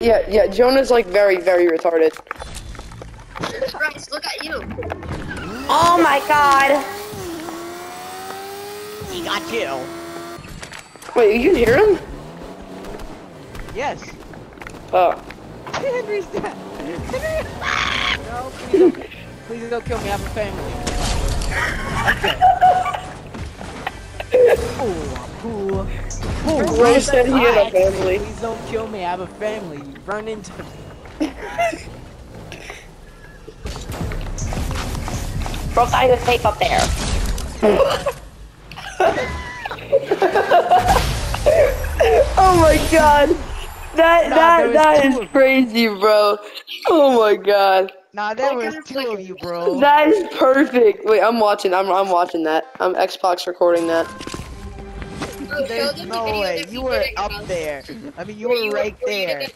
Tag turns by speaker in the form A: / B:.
A: Yeah, yeah, Jonah's like very, very retarded.
B: Bryce, look at you.
C: Oh my god.
D: He got you.
A: Wait, you can hear him?
D: Yes.
A: Oh.
D: Henry's dead. Henry. No, please don't, please don't kill me. I have a family. Okay. Ooh, ooh. Ooh,
A: Ray said he had a family.
D: Please don't kill me. I have a family. You run into.
C: Bro, I was safe up there.
A: Oh my god. That
D: Nah,
A: that
D: there was
A: that
D: two
A: is
D: of-
A: crazy, bro. Oh my god.
D: Nah, there
B: Like,
D: was
B: I'm
D: two of you, bro.
A: That is perfect. Wait, I'm watching. I'm I'm watching that. I'm Xbox recording that.
D: There's no way. You were
B: did at your
D: up there. I mean, you were right there.